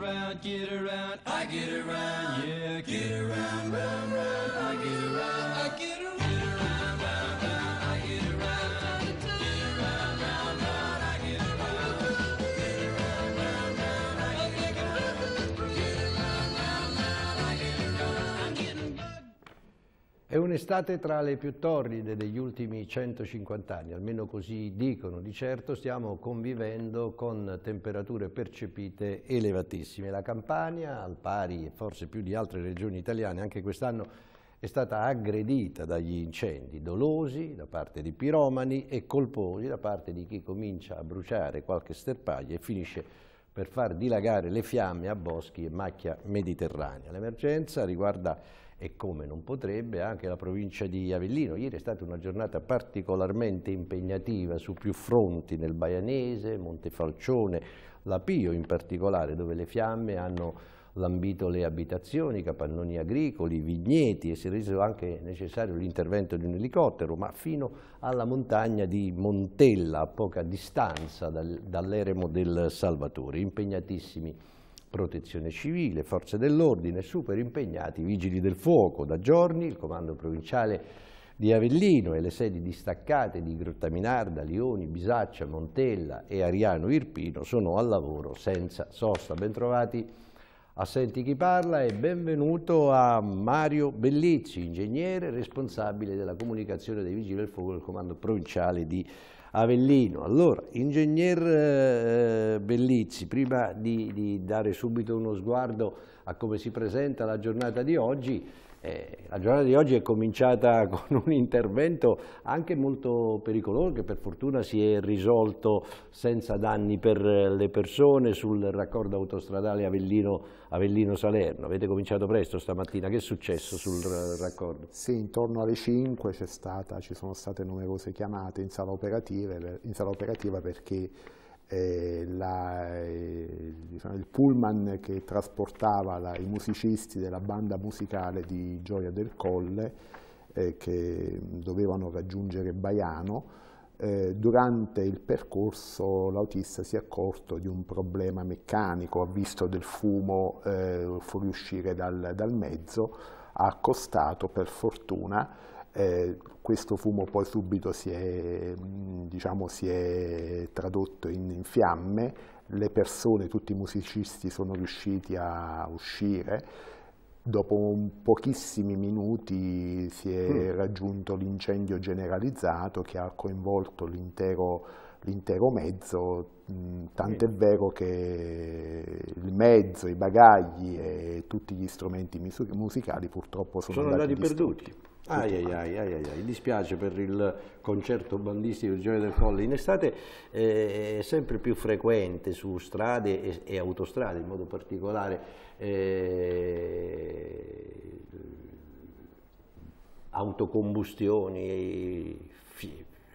around, get around, I get around, yeah, get around, round, round, È un'estate tra le più torride degli ultimi 150 anni, almeno così dicono. Di certo stiamo convivendo con temperature percepite elevatissime. La Campania, al pari e forse più di altre regioni italiane, anche quest'anno è stata aggredita dagli incendi dolosi da parte di piromani e colposi da parte di chi comincia a bruciare qualche sterpaglia e finisce per far dilagare le fiamme a boschi e macchia mediterranea. L'emergenza riguarda e come non potrebbe anche la provincia di Avellino. Ieri è stata una giornata particolarmente impegnativa su più fronti nel Baianese, Montefalcione, Lapio in particolare, dove le fiamme hanno lambito le abitazioni, capannoni agricoli, vigneti e si è reso anche necessario l'intervento di un elicottero, ma fino alla montagna di Montella, a poca distanza dal- dall'eremo del Salvatore, impegnatissimi. Protezione civile, forze dell'ordine, super impegnati, vigili del fuoco, da giorni il comando provinciale di Avellino e le sedi distaccate di Grottaminarda, Lioni, Bisaccia, Montella e Ariano Irpino sono al lavoro senza sosta. Bentrovati a Senti chi parla e benvenuto a Mario Bellizzi, ingegnere responsabile della comunicazione dei Vigili del Fuoco del Comando Provinciale di Avellino. Allora, ingegner eh, Bellizzi, prima di, di dare subito uno sguardo a come si presenta la giornata di oggi, eh, la giornata di oggi è cominciata con un intervento anche molto pericoloso che per fortuna si è risolto senza danni per le persone sul raccordo autostradale Avellino- Avellino-Salerno. Avete cominciato presto stamattina, che è successo sul raccordo? Sì, intorno alle 5 c'è stata, ci sono state numerose chiamate in sala, operative- in sala operativa perché eh, la- eh, diciamo, il pullman che trasportava la- i musicisti della banda musicale di Gioia del Colle eh, che dovevano raggiungere Baiano, eh, durante il percorso l'autista si è accorto di un problema meccanico, ha visto del fumo eh, fuoriuscire dal, dal mezzo, ha accostato per fortuna, eh, questo fumo poi subito si è, mh, diciamo, si è tradotto in, in fiamme, le persone, tutti i musicisti sono riusciti a uscire, dopo pochissimi minuti si è raggiunto l'incendio generalizzato che ha coinvolto l'intero l'intero mezzo, mh, tant'è vero che il mezzo, i bagagli e tutti gli strumenti musicali purtroppo sono, Sono andati distrutti. perduti. Ai, ai, ai, ai, ai. Mi dispiace per il concerto bandistico di Gioia del Colle. In estate eh, è sempre più frequente su strade e, e autostrade in modo particolare eh, autocombustioni,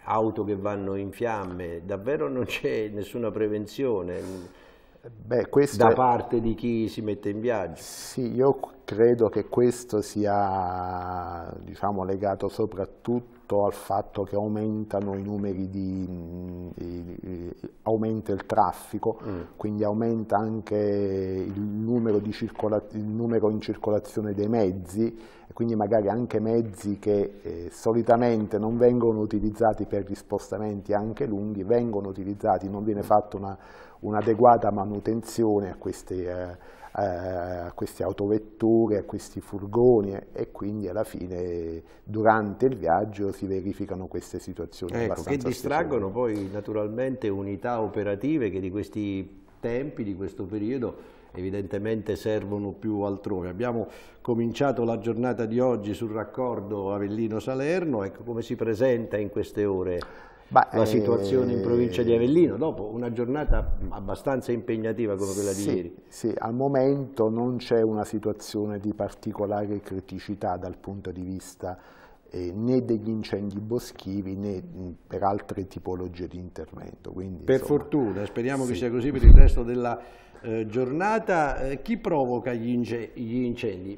auto che vanno in fiamme. Davvero non c'è nessuna prevenzione Beh, questo da parte di chi si mette in viaggio. Sì, io credo che questo sia diciamo, legato soprattutto al fatto che aumentano i numeri di, di- di- aumenta il traffico, quindi aumenta anche il numero, di circola- il numero in circolazione dei mezzi, quindi magari anche mezzi che eh, solitamente non vengono utilizzati per gli spostamenti anche lunghi, vengono utilizzati, non viene fatta una un'adeguata manutenzione a queste, eh, a queste autovetture, a questi furgoni e- quindi alla fine durante il viaggio si verificano queste situazioni Ecco, che distraggono poi naturalmente unità operative che di questi tempi, di questo periodo, evidentemente servono più altrove. Abbiamo cominciato la giornata di oggi sul raccordo Avellino-Salerno, ecco come si presenta in queste ore Ma, la situazione in eh, provincia di Avellino, dopo una giornata abbastanza impegnativa come quella di sì, ieri. Sì, al momento non c'è una situazione di particolare criticità dal punto di vista eh, né degli incendi boschivi né mh, per altre tipologie di intervento. Quindi, Per insomma, fortuna, speriamo che sì. sia così per il resto della eh, giornata. Eh, chi provoca gli, ince- gli incendi?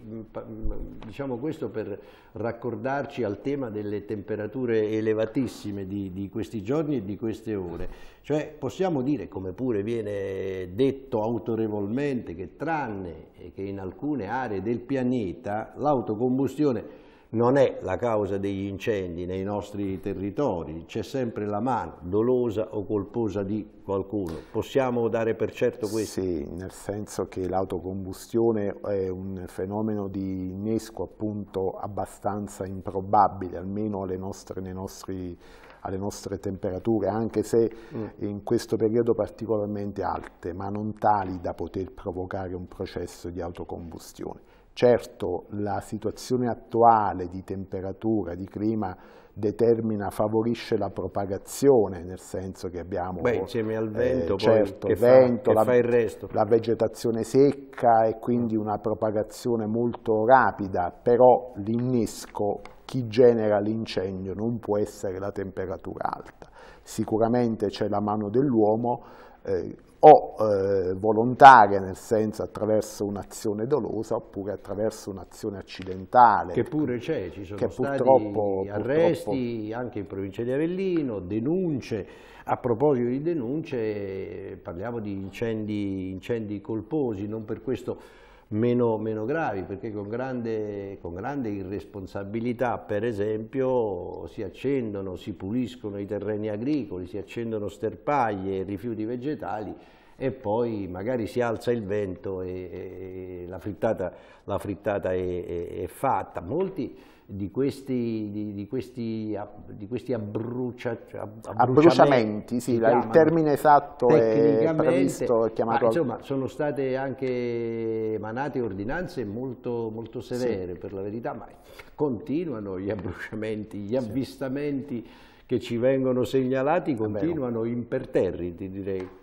Diciamo questo per raccordarci al tema delle temperature elevatissime di, di questi giorni e di queste ore. Cioè possiamo dire, come pure viene detto autorevolmente, che tranne che in alcune aree del pianeta l'autocombustione non è la causa degli incendi nei nostri territori, c'è sempre la mano dolosa o colposa di qualcuno. Possiamo dare per certo questo? Sì, nel senso che l'autocombustione è un fenomeno di innesco appunto abbastanza improbabile, almeno nostre, nei nostri- alle nostre temperature, anche se in questo periodo particolarmente alte, ma non tali da poter provocare un processo di autocombustione. Certo, la situazione attuale di temperatura, di clima, determina, favorisce la propagazione, nel senso che abbiamo Beh, insieme al vento poi, certo, che il fa- vento, che la, fa il resto? la vegetazione secca e quindi una propagazione molto rapida, però l'innesco, chi genera l'incendio non può essere la temperatura alta. Sicuramente c'è la mano dell'uomo eh, o eh, volontaria, nel senso attraverso un'azione dolosa, oppure attraverso un'azione accidentale. Che pure c'è, ci sono stati purtroppo- arresti anche in provincia di Avellino, denunce. A proposito di denunce, parliamo di incendi, incendi colposi, non per questo meno, meno gravi, perché con grande, con grande irresponsabilità, per esempio, si accendono, si puliscono i terreni agricoli, si accendono sterpaglie, rifiuti vegetali e poi magari si alza il vento e, e la frittata, la frittata è, è- è fatta. Molti di questi, di, di questi, di questi abbrucia- ab- Abbruciamenti, sì, si la- il chiamano. termine esatto è previsto, è ma chiamato... insomma sono state anche emanate ordinanze molto, molto severe per la verità, ma continuano gli abbruciamenti, gli avvistamenti che ci vengono segnalati continuano imperterriti direi.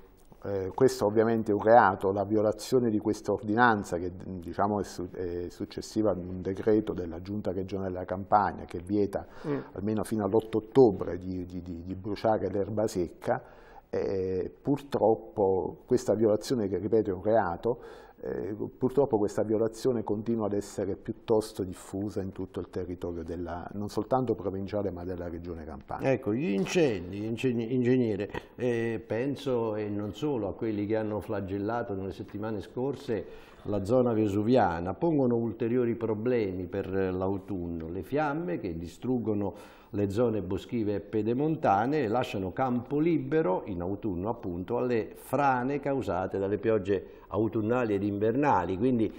Eh, questo ovviamente è un reato, la violazione di questa ordinanza che diciamo, è, su- è successiva ad un decreto della Giunta regionale della Campania che vieta almeno fino all'8 ottobre di, di- di- di bruciare l'erba secca, eh, purtroppo questa violazione, che ripeto è un reato, eh, purtroppo questa violazione continua ad essere piuttosto diffusa in tutto il territorio della, non soltanto provinciale ma della regione Campania. Ecco, gli incendi, ingegn- ingegnere, eh, penso e non solo a quelli che hanno flagellato nelle settimane scorse la zona vesuviana, pongono ulteriori problemi per l'autunno. Le fiamme che distruggono le zone boschive e pedemontane e lasciano campo libero in autunno appunto alle frane causate dalle piogge autunnali ed invernali. Quindi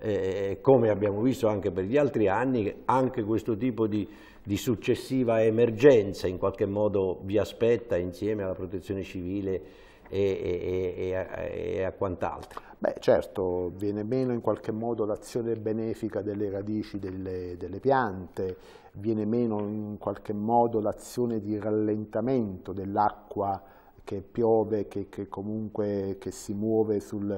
eh, come abbiamo visto anche per gli altri anni, anche questo tipo di, di successiva emergenza in qualche modo vi aspetta insieme alla protezione civile e, e- e- a, e a quant'altro. Beh, certo, viene meno in qualche modo l'azione benefica delle radici delle, delle piante, viene meno in qualche modo l'azione di rallentamento dell'acqua che piove, che, che comunque che si muove sul,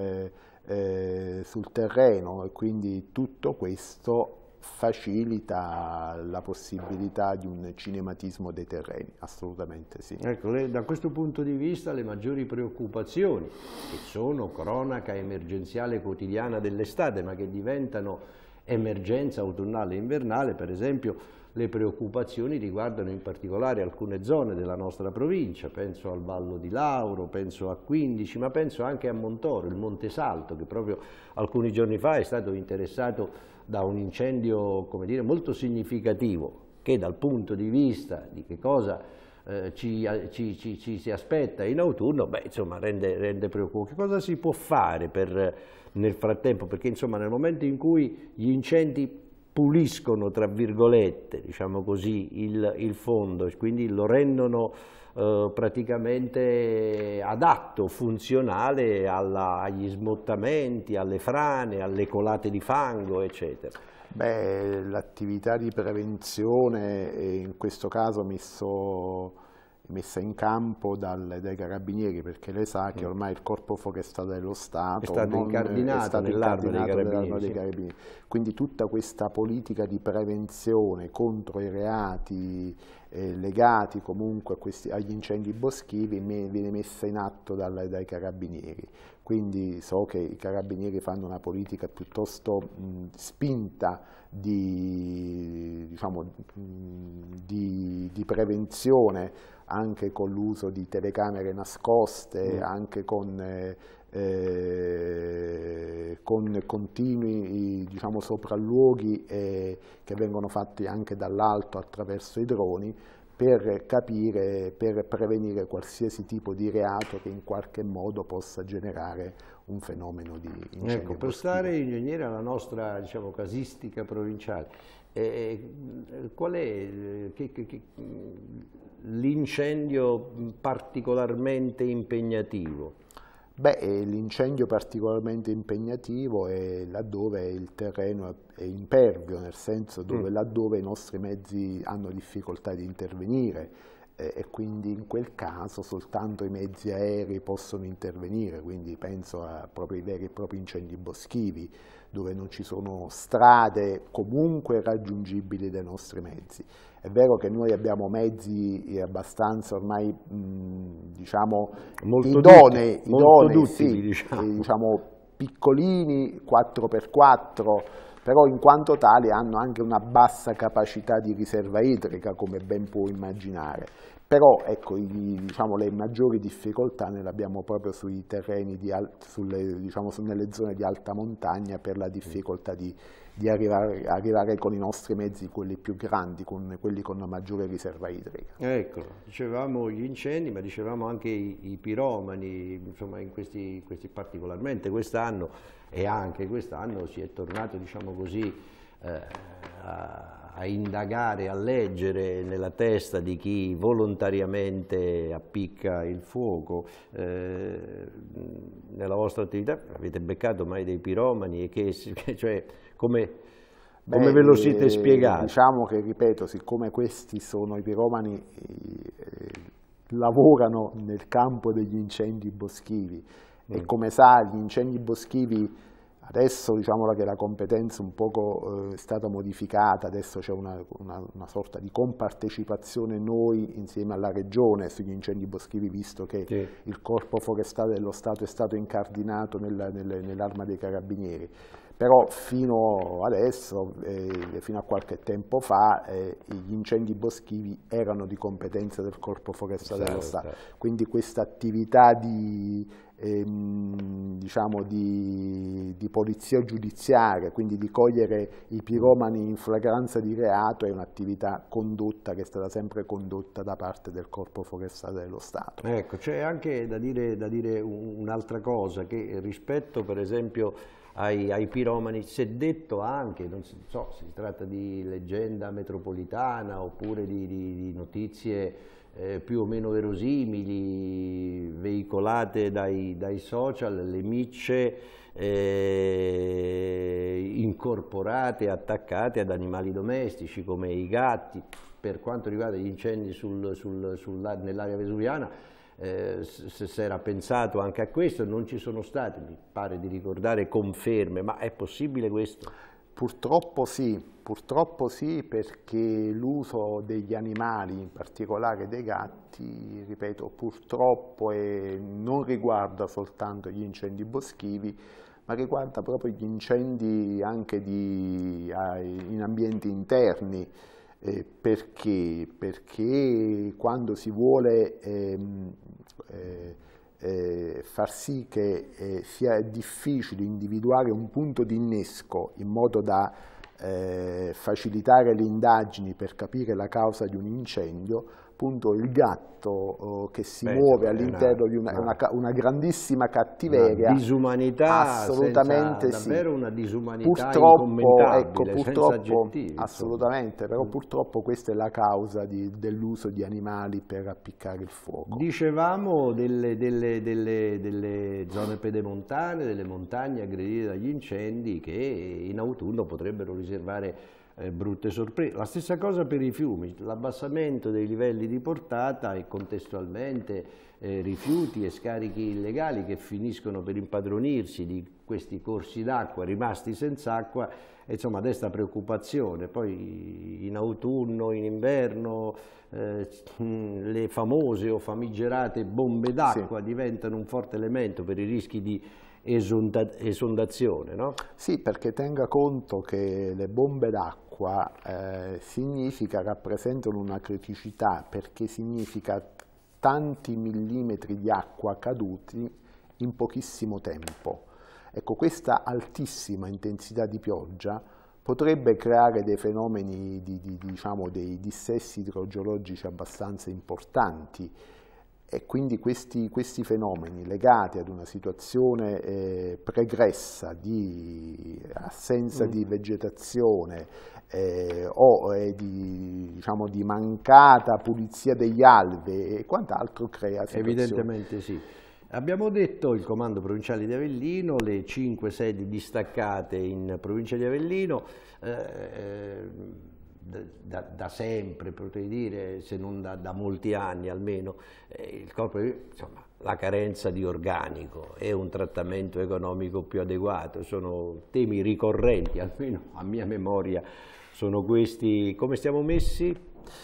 eh, sul terreno e quindi tutto questo facilita la possibilità di un cinematismo dei terreni, assolutamente sì. Ecco, le- da questo punto di vista le maggiori preoccupazioni, che sono cronaca emergenziale quotidiana dell'estate, ma che diventano emergenza autunnale e invernale, per esempio le preoccupazioni riguardano in particolare alcune zone della nostra provincia, penso al Vallo di Lauro, penso a Quindici, ma penso anche a Montoro, il Monte Salto, che proprio alcuni giorni fa è stato interessato da un incendio, come dire, molto significativo, che dal punto di vista di che cosa eh, ci, ci- ci- ci si aspetta in autunno, beh, insomma, rende, rende preoccupante. Che cosa si può fare per, nel frattempo? Perché, insomma, nel momento in cui gli incendi puliscono, tra virgolette, diciamo così, il, il fondo, quindi lo rendono eh, praticamente adatto, funzionale alla- agli smottamenti, alle frane, alle colate di fango, eccetera. Beh, l'attività di prevenzione, in questo caso messo messa in campo dal, dai carabinieri perché lei sa che ormai il corpo forestale dello Stato È stato incardinato è stato nell'arma dei incardinato carabinieri, dei sì. carabinieri. Quindi tutta questa politica di prevenzione contro i reati eh, legati comunque a questi- agli incendi boschivi viene messa in atto dal- dai carabinieri. Quindi so che i carabinieri fanno una politica piuttosto mh, spinta di, diciamo, mh, di- di prevenzione anche con l'uso di telecamere nascoste, anche con, eh, eh, con continui diciamo, sopralluoghi eh, che vengono fatti anche dall'alto attraverso i droni per capire, per prevenire qualsiasi tipo di reato che in qualche modo possa generare un fenomeno di incendio Ecco, per stare ingegnere alla nostra diciamo, casistica provinciale, eh, qual è eh, l'incendio particolarmente impegnativo? Beh, eh, l'incendio particolarmente impegnativo è laddove il terreno è- impervio, nel senso dove laddove i nostri mezzi hanno difficoltà di intervenire eh, e quindi in quel caso soltanto i mezzi aerei possono intervenire, quindi penso a proprio ai veri e propri incendi boschivi, dove non ci sono strade comunque raggiungibili dai nostri mezzi. È vero che noi abbiamo mezzi abbastanza ormai, mh, diciamo, Molto idonei, molto idonei, duttili, sì, diciamo. diciamo piccolini, 4x4, però in quanto tali hanno anche una bassa capacità di riserva idrica, come ben può immaginare. Però ecco, i- diciamo, le maggiori difficoltà ne abbiamo proprio sui terreni, sulle, diciamo, nelle zone di alta montagna per la difficoltà di, di arrivare, arrivare con i nostri mezzi, quelli più grandi, con quelli con una maggiore riserva idrica. Ecco, dicevamo gli incendi, ma dicevamo anche i, i piromani, insomma, in questi, questi particolarmente quest'anno e anche quest'anno si è tornato, diciamo così, eh, a, a indagare, a leggere nella testa di chi volontariamente appicca il fuoco. Eh, nella vostra attività avete beccato mai dei piromani e che, cioè, come, come Beh, ve lo siete eh, spiegato? Diciamo che, ripeto, siccome questi sono i piromani, eh, lavorano nel campo degli incendi boschivi Mm. e come sa gli incendi boschivi adesso diciamo che la competenza un poco eh, è stata modificata, adesso c'è una, una- una sorta di compartecipazione noi insieme alla regione sugli incendi boschivi visto che Sì. il corpo forestale dello Stato è stato incardinato nella- nelle- nell'arma dei carabinieri. Però fino adesso, eh, fino a qualche tempo fa, eh, gli incendi boschivi erano di competenza del corpo forestale dello Certo. Stato. Quindi questa attività di, ehm, diciamo di, di polizia giudiziaria, quindi di cogliere i piromani in flagranza di reato, è un'attività condotta che è stata sempre condotta da parte del corpo forestale dello Stato. Ecco, c'è anche da dire, da dire un- un'altra cosa, che rispetto per esempio ai, ai piromani si è detto anche, non so se si tratta di leggenda metropolitana oppure di, di- di notizie eh, più o meno verosimili, veicolate dai, dai social, le micce eh, incorporate, attaccate ad animali domestici come i gatti. Per quanto riguarda gli incendi sul- sul- sulla- nell'area vesuviana, eh, si era pensato anche a questo, non ci sono state, mi pare di ricordare, conferme, ma è possibile questo? Purtroppo sì, purtroppo sì perché l'uso degli animali, in particolare dei gatti, ripeto, purtroppo non riguarda soltanto gli incendi boschivi, ma riguarda proprio gli incendi anche di- in ambienti interni. Eh, perché? Perché quando si vuole ehm, eh, eh, far sì che eh, sia difficile individuare un punto di innesco in modo da eh, facilitare le indagini per capire la causa di un incendio, appunto il gatto oh, che si Beh, muove è all'interno di una, una- una grandissima cattiveria. Una disumanità, assolutamente senza- sì. davvero una disumanità Purtroppo, ecco, purtroppo, assolutamente, però purtroppo questa è la causa dell'uso di animali per appiccare il fuoco. Dicevamo delle, delle- delle- delle zone pedemontane, delle montagne aggredite dagli incendi che in autunno potrebbero riservare eh, brutte sorprese. La stessa cosa per i fiumi, l'abbassamento dei livelli di portata e contestualmente eh, rifiuti e scarichi illegali che finiscono per impadronirsi di questi corsi d'acqua rimasti senza acqua, insomma desta preoccupazione. Poi in autunno, in inverno, eh, le famose o famigerate bombe d'acqua sì. diventano un forte elemento per i rischi di esondazione. No? Sì, perché tenga conto che le bombe d'acqua eh, significa, rappresentano una criticità perché significa tanti millimetri di acqua caduti in pochissimo tempo. Ecco, questa altissima intensità di pioggia potrebbe creare dei fenomeni, di, di, diciamo, dei dissessi idrogeologici abbastanza importanti e quindi questi, questi, fenomeni legati ad una situazione eh, pregressa di assenza mm. di vegetazione eh, o eh, di, diciamo, di, mancata pulizia degli alvei e quant'altro crea situazioni. Evidentemente sì. Abbiamo detto il comando provinciale di Avellino, le cinque sedi distaccate in provincia di Avellino, eh, eh da, da, sempre, potrei dire, se non da, da molti anni almeno, eh, corpo, insomma, la carenza di organico e un trattamento economico più adeguato, sono temi ricorrenti, almeno a mia memoria sono questi. Come stiamo messi?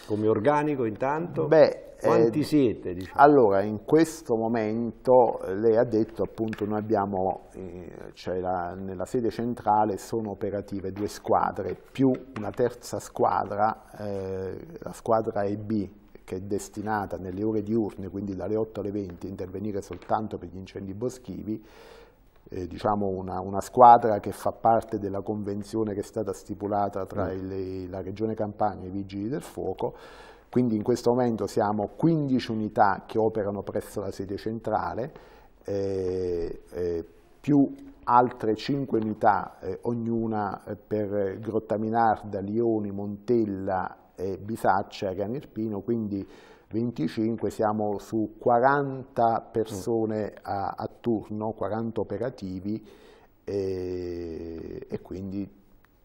Come organico intanto? Beh, quanti eh, siete? Diciamo? Allora, in questo momento lei ha detto appunto noi abbiamo, eh, cioè la, nella sede centrale sono operative due squadre più una terza squadra, eh, la squadra EB che è destinata nelle ore diurne, quindi dalle 8 alle 20, a intervenire soltanto per gli incendi boschivi, eh, diciamo una, una, squadra che fa parte della convenzione che è stata stipulata tra mm. il, la Regione Campania e i Vigili del Fuoco, quindi in questo momento siamo 15 unità che operano presso la sede centrale, eh, eh, più altre 5 unità, eh, ognuna eh, per Grottaminarda, Lioni, Montella, Bisaccia e Canirpino, quindi 25, siamo su 40 persone a, a turno, 40 operativi e, e quindi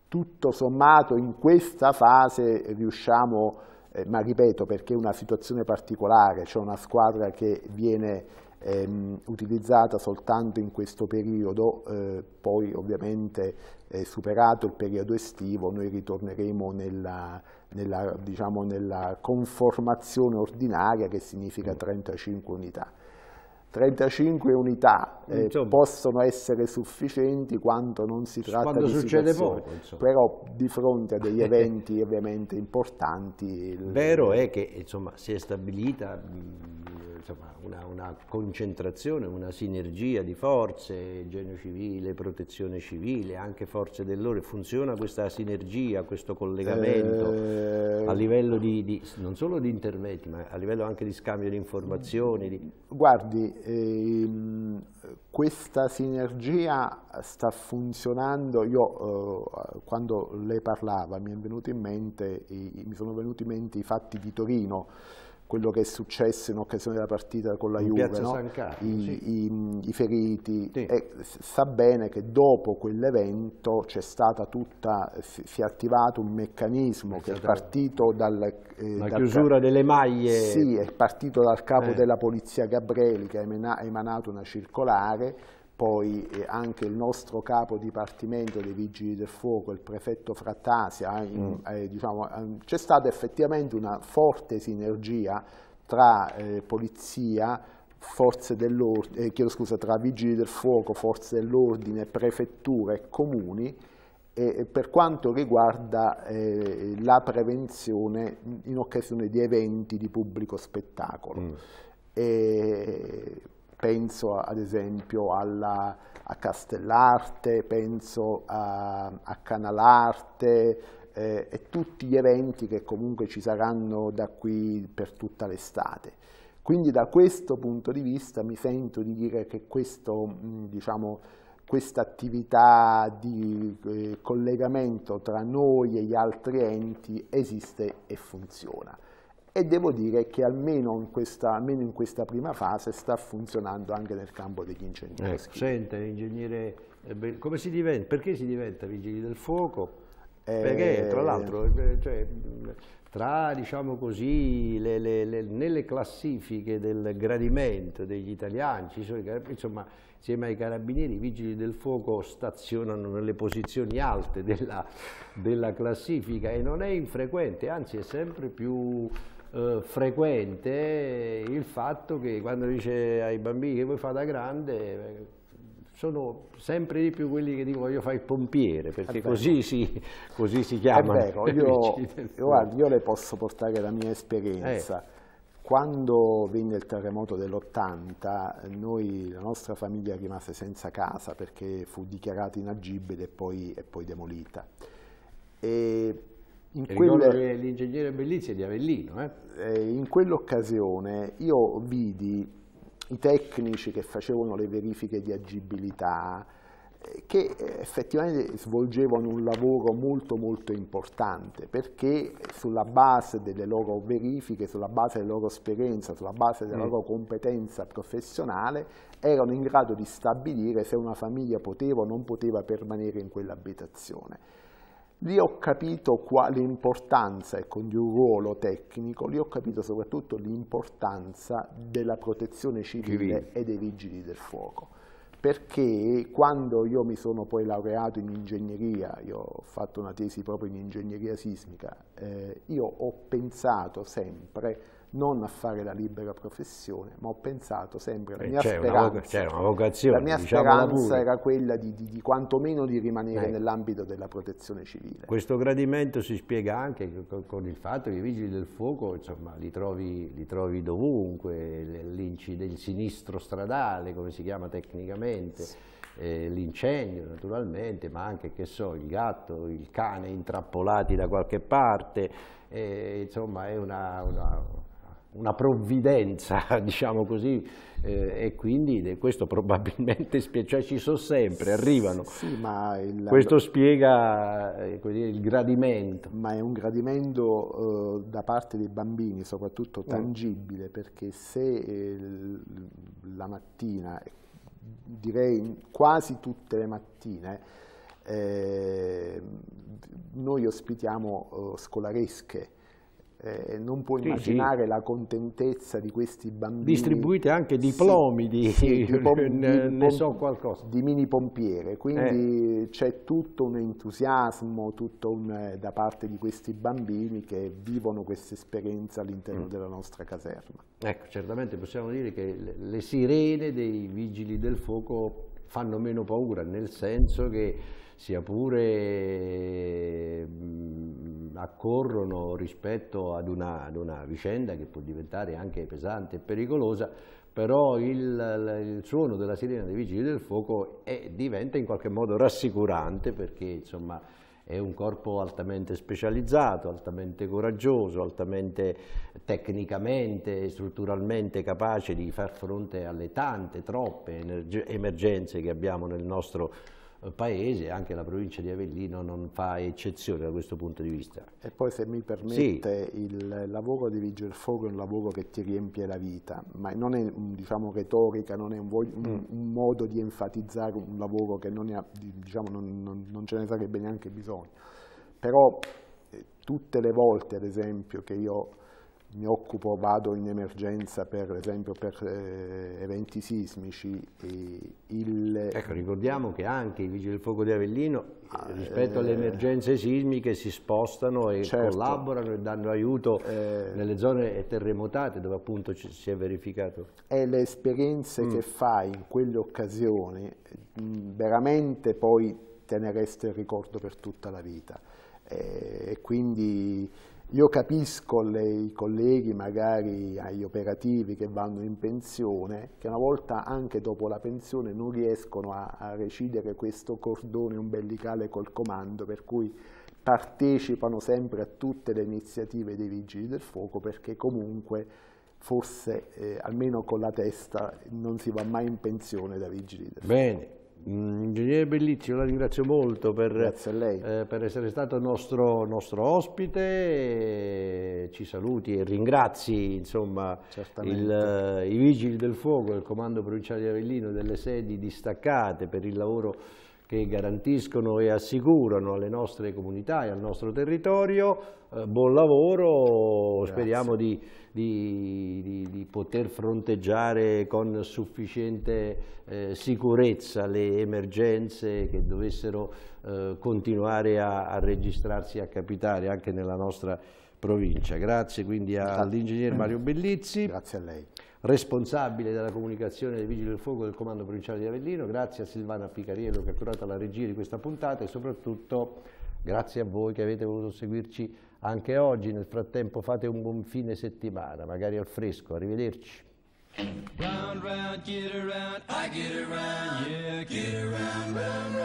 tutto sommato in questa fase riusciamo eh, ma ripeto perché è una situazione particolare, c'è una squadra che viene ehm, utilizzata soltanto in questo periodo, eh, poi ovviamente eh, superato il periodo estivo noi ritorneremo nella, nella, diciamo, nella conformazione ordinaria che significa 35 unità. 35 unità eh, possono essere sufficienti quando non si tratta quando di succede poco, però di fronte a degli eventi ovviamente importanti... Il vero è che insomma, si è stabilita insomma, una, una, concentrazione, una sinergia di forze, genio civile, protezione civile, anche forze dell'ordine, funziona questa sinergia, questo collegamento eh, a livello di, di, non solo di interventi, ma a livello anche di scambio di informazioni? Di... Guardi, ehm, questa sinergia sta funzionando, io eh, quando lei parlava mi, mente, i, mi sono venuti in mente i fatti di Torino, quello che è successo in occasione della partita con la in Juve, no? I, sì. i, i, feriti, sì. e sa bene che dopo quell'evento c'è stata tutta, si è attivato un meccanismo è che è partito dal... Eh, la dal, chiusura delle maglie. Sì, è partito dal capo eh. della polizia Gabrieli che ha emanato una circolare poi eh, anche il nostro capo dipartimento dei Vigili del Fuoco, il prefetto Frattasia, mm. eh, diciamo, ehm, c'è stata effettivamente una forte sinergia tra eh, polizia, forze dell'ordine, eh, scusa, tra Vigili del Fuoco, forze dell'ordine, prefetture e comuni, e per quanto riguarda eh, la prevenzione in occasione di eventi di pubblico spettacolo. Mm. E penso ad esempio alla, a Castellarte, penso a, a Canalarte eh, e tutti gli eventi che comunque ci saranno da qui per tutta l'estate. Quindi da questo punto di vista mi sento di dire che questo, diciamo, questa attività di eh, collegamento tra noi e gli altri enti esiste e funziona e devo dire che almeno in questa, almeno in questa prima fase sta funzionando anche nel campo degli incendi ecco, Senta, ingegnere, come si diventa, perché si diventa vigili del fuoco? Perché Eh, tra l'altro, eh, cioè, tra diciamo così, le- le- le- nelle classifiche del gradimento degli italiani, insomma, insieme ai carabinieri, i vigili del fuoco stazionano nelle posizioni alte della, della classifica e non è infrequente, anzi è sempre più eh, frequente il fatto che quando dice ai bambini che vuoi fare da grande, eh, sono sempre di più quelli che dicono voglio fare il pompiere, perché così si, così si È vero, i io, io le posso portare la mia esperienza. Eh. Quando venne il terremoto dell'80, noi, la nostra famiglia rimase senza casa perché fu dichiarata inagibile e poi, e poi demolita. E in, Ricordo quelle- l'ingegnere Bellizzi è di Avellino, eh? eh, in quell'occasione io vidi i tecnici che facevano le verifiche di agibilità eh, che eh, effettivamente svolgevano un lavoro molto molto importante perché sulla base delle loro verifiche, sulla base della loro esperienza, sulla base della Mm. loro competenza professionale erano in grado di stabilire se una famiglia poteva o non poteva permanere in quell'abitazione. Lì ho capito quale importanza ecco, di un ruolo tecnico, lì ho capito soprattutto l'importanza della protezione civile, Civile. e dei vigili del fuoco. Perché quando io mi sono poi laureato in ingegneria, io ho fatto una tesi proprio in ingegneria sismica, eh, io ho pensato sempre non a fare la libera professione, ma ho pensato sempre, la Eh, mia speranza, una vocazione, la mia speranza era quella di, di, di quantomeno di rimanere Eh. nell'ambito della protezione civile. Questo gradimento si spiega anche co- con il fatto che i vigili del fuoco insomma, li, trovi, li trovi dovunque, il sinistro stradale, come si chiama tecnicamente, eh, l'incendio naturalmente, ma anche che so, il gatto, il cane intrappolati da qualche parte, eh, insomma è una, una- una provvidenza, diciamo così, eh, e quindi questo probabilmente spie- cioè ci sono sempre, arrivano. Sì, il- Questo spiega eh, dire, il gradimento. ma è un gradimento eh, da parte dei bambini, soprattutto tangibile, perché se eh, la mattina, direi quasi tutte le mattine, eh, noi ospitiamo eh, scolaresche. Eh, non Sì, immaginare la contentezza di questi bambini. Distribuite anche diplomi di- sì, di pom- ne- di ne so. Di mini pompiere, quindi Eh. c'è tutto un entusiasmo tutto un, eh, da parte di questi bambini che vivono questa esperienza Mm. all'interno della nostra caserma. Ecco, certamente possiamo dire che le sirene dei vigili del fuoco fanno meno paura, nel senso che sia pure accorrono rispetto ad una, ad una vicenda che può diventare anche pesante e pericolosa, però il, il suono della sirena dei vigili del fuoco è- diventa in qualche modo rassicurante perché insomma è un corpo altamente specializzato, altamente coraggioso, altamente tecnicamente e strutturalmente capace di far fronte alle tante, troppe emergenze che abbiamo nel nostro paese, anche la provincia di Avellino non fa eccezione da questo punto di vista. E poi se mi permette, il lavoro di vigile del fuoco è un lavoro che ti riempie la vita, ma non è diciamo, retorica, non è un, un- Mm. un modo di enfatizzare un lavoro che non, di- diciamo, non- non- non ce ne sarebbe neanche bisogno. Però eh, tutte le volte, ad esempio, che io mi occupo, vado in emergenza per esempio per eh, eventi sismici, il, Ecco, ricordiamo che anche i Vigili del Fuoco di Avellino eh, rispetto alle emergenze sismiche si spostano e Certo. collaborano e danno aiuto Eh, nelle zone terremotate dove appunto ci- si è verificato. e le esperienze che fai in quelle occasioni, mh, veramente poi te ne resta il ricordo per tutta la vita. Eh, E quindi io capisco le- i colleghi, magari agli operativi che vanno in pensione, che una volta anche dopo la pensione non riescono a, a recidere questo cordone umbilicale col comando, per cui partecipano sempre a tutte le iniziative dei vigili del fuoco perché comunque forse eh, almeno con la testa non si va mai in pensione da vigili del fuoco. Bene, Mm, ingegnere Bellizzi, io la ringrazio molto per, eh, per essere stato nostro, nostro ospite, ci saluti e ringrazi insomma, il, eh, i vigili del fuoco, il comando provinciale di Avellino, delle sedi distaccate per il lavoro che garantiscono e assicurano alle nostre comunità e al nostro territorio. Eh, buon lavoro, Grazie. speriamo di, di- di- di poter fronteggiare con sufficiente eh, sicurezza le emergenze che dovessero eh, continuare a, a registrarsi e a capitare anche nella nostra provincia. Grazie quindi all'ingegner Mario Bellizzi Grazie a lei. Responsabile della comunicazione dei Vigili del Fuoco del Comando Provinciale di Avellino, grazie a Silvana Picariello che ha curato la regia di questa puntata e soprattutto grazie a voi che avete voluto seguirci anche oggi. Nel frattempo fate un buon fine settimana, magari al fresco. Arrivederci. Round, round, get around, I get around, yeah, get around, round,